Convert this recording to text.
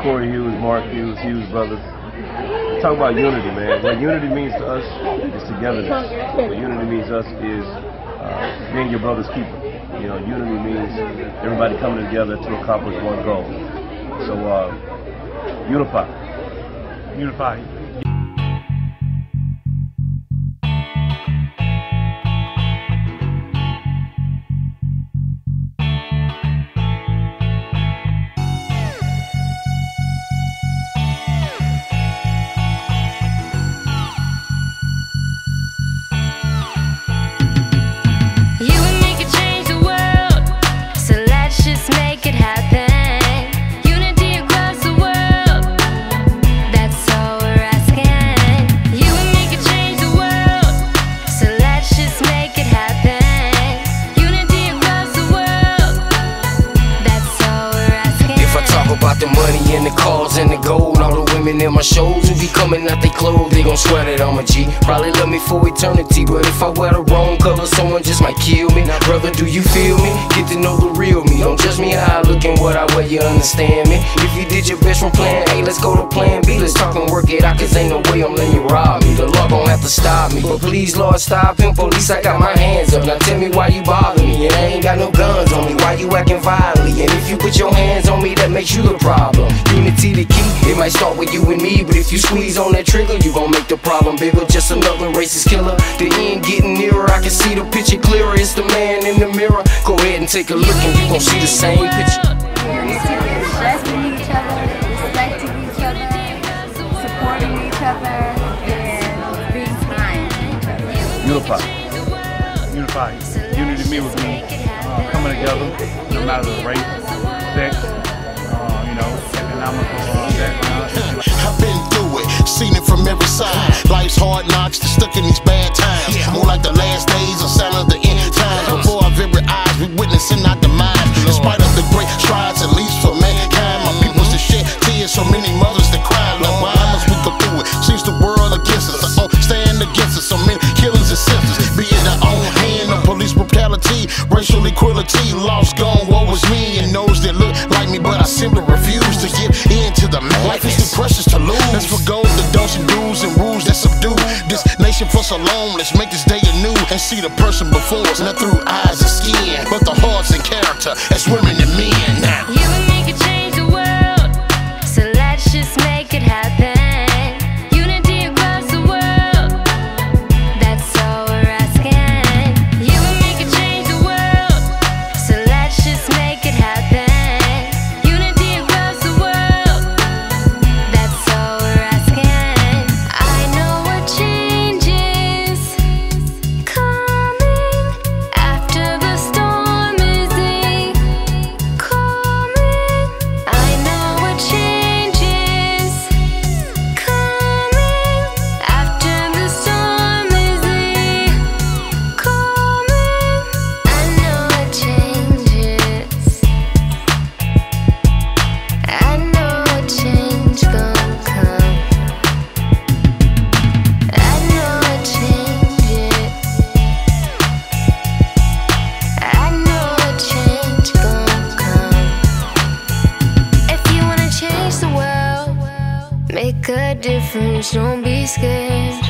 Corey Hughes, Mark Hughes, Hughes Brothers. Talk about unity, man. What unity means to us is togetherness. What unity means to us is uh, being your brother's keeper. You know, unity means everybody coming together to accomplish one goal. So, uh, unify. Unify. About the money and the cars and the gold, all the women in my shows who be coming out they clothes, they gon' swear that I'm a G. Probably love me for eternity, but if I wear the wrong color, someone just might kill me. Now, brother, do you feel me? Get to know the real me. Don't judge me how I look and what I wear, you understand me? If you did your best from plan A, let's go to plan B. Let's talk and work it out, cause ain't no way I'm letting you rob me. The law gon' have to please, Lord, stop him. Police, I got my hands up. Now tell me why you bother me. And I ain't got no guns on me. Why you acting violently? And if you put your hands on me, that makes you the problem. Unity the key. It might start with you and me, but if you squeeze on that trigger, you gon' make the problem bigger. Just another racist killer. The end getting nearer. I can see the picture clearer. It's the man in the mirror. Go ahead and take a look, and you gon' see the same picture. Unify. Unify. Unity to me would be uh, coming together, no matter the race, sex, uh, you know, economical uh, background. I've been through it, seen it from every side. Life's hard knocks, stuck in these bad times. More like the last days or sound of the end times. Before our very eyes, we witnessing our demise. In spite of the great strides, at least for mankind, my people's to shed tears. So many mothers that cry. Lord, why must we go through it? Seems the world against us, our own stand against us. So many lost, gone. Woe was me and those that look like me, but I simply refuse to give in to the man. Life is too precious to lose. Let's forgo the don'ts and do's and rules that subdue this nation for so long. Let's make this day anew and see the person before us, not through eyes and skin, but the hearts and character as women and men. Now. Make a difference, don't be scared.